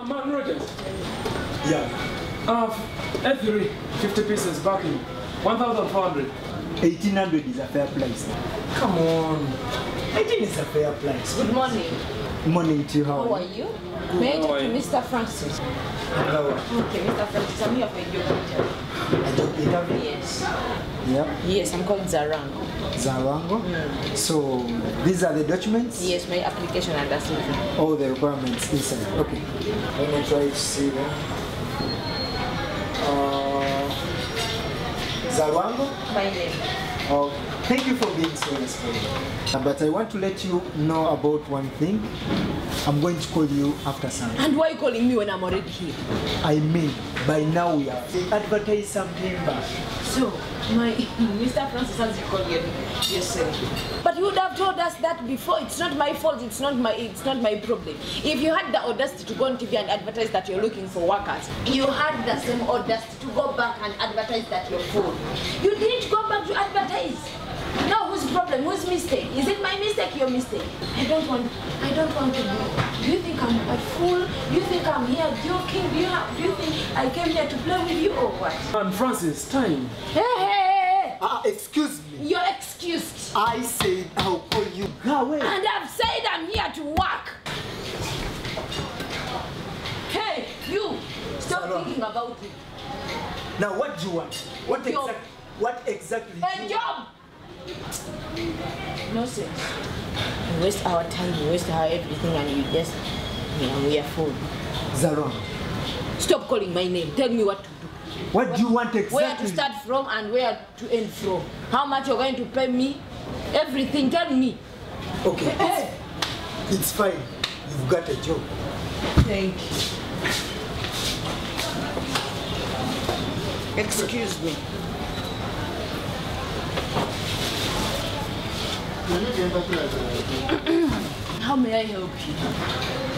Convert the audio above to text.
Uh, man, Rogers. Yeah. Uh, F3, 50 pieces, backing. 1,400. 1,800 is a fair price. Come on. 18 is a fair price. Good morning. Morning to you. How, how are you? Good. May I talk to Mr. Francis? Hello. Okay, Mr. Francis, I'm here for a job interview. A job interview? Yes. Yeah. Yes, I'm called Zalwango. Zalwango. So these are the documents? Yes, my application and that's it. All the requirements inside. Okay. Let me try to see them. Uh, Zalwango? My name. Oh, thank you for being so responsible. Uh, But I want to let you know about one thing. I'm going to call you after some. And why are you calling me when I'm already here? I mean, by now we have advertised something back. So, my Mr. Francis has you called you yourself. But you would have told us that before. It's not my fault. It's not my. It's not my problem. If you had the audacity to go on TV and advertise that you're looking for workers, you had the same audacity to go back and advertise that you're full. You didn't go back to advertise. Now whose problem? Whose mistake? Is it my mistake? Your mistake? I don't want. I don't want to be. Do you think I'm a fool? Do you think I'm here joking? Do you have, Do you think I came here to play with you or what? And Francis, time. Hey, hey, hey, hey. Ah, excuse me. You're excused. I said I'll call you. Go away. And I've said I'm here to work. Hey, you! Stop Sarah. thinking about it. Now, what do you want? What Job. exactly? What exactly? do A you job! No sense. You waste our time, you waste our everything, and you just, you know, we are full. Zaron, Stop calling my name. Tell me what to do. what do you want exactly? Where to start from and where to end from. How much you're going to pay me? Everything. Tell me. Okay, Hey. it's fine. You've got a job. Thank you. Excuse me. How may I help you?